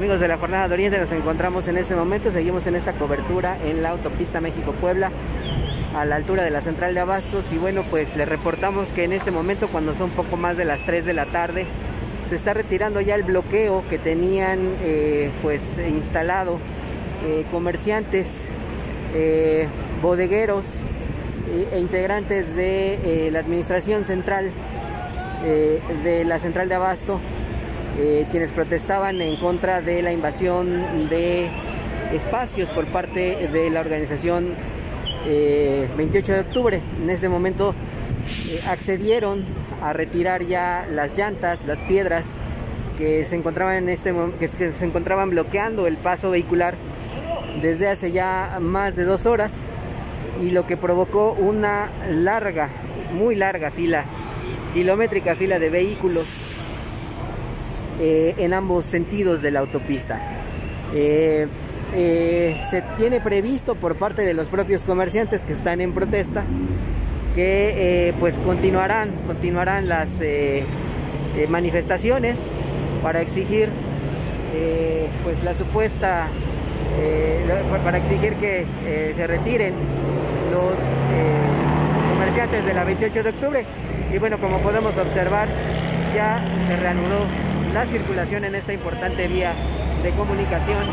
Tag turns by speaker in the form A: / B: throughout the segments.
A: Amigos de la Jornada de Oriente, nos encontramos en este momento, seguimos en esta cobertura en la autopista México-Puebla, a la altura de la central de Abastos. Y bueno, pues les reportamos que en este momento, cuando son poco más de las 3 de la tarde, se está retirando ya el bloqueo que tenían eh, pues instalado eh, comerciantes, eh, bodegueros e integrantes de la administración central de la central de Abasto eh, quienes protestaban en contra de la invasión de espacios por parte de la organización 28 eh, de octubre. En ese momento eh, accedieron a retirar ya las llantas, las piedras que se encontraban en este que se encontraban bloqueando el paso vehicular desde hace ya más de dos horas y lo que provocó una larga, muy larga fila, kilométrica fila de vehículos eh, en ambos sentidos de la autopista. Eh, eh, se tiene previsto por parte de los propios comerciantes que están en protesta que pues continuarán, continuarán las manifestaciones para exigir pues la supuesta para exigir que se retiren los comerciantes de la 28 de octubre y bueno como podemos observar ya se reanudó la circulación en esta importante vía de comunicación.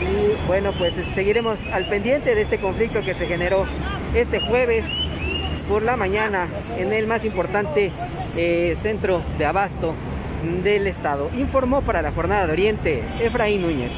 A: Y bueno, pues seguiremos al pendiente de este conflicto que se generó este jueves por la mañana en el más importante eh, centro de abasto del estado. Informó para la Jornada de Oriente Efraín Núñez.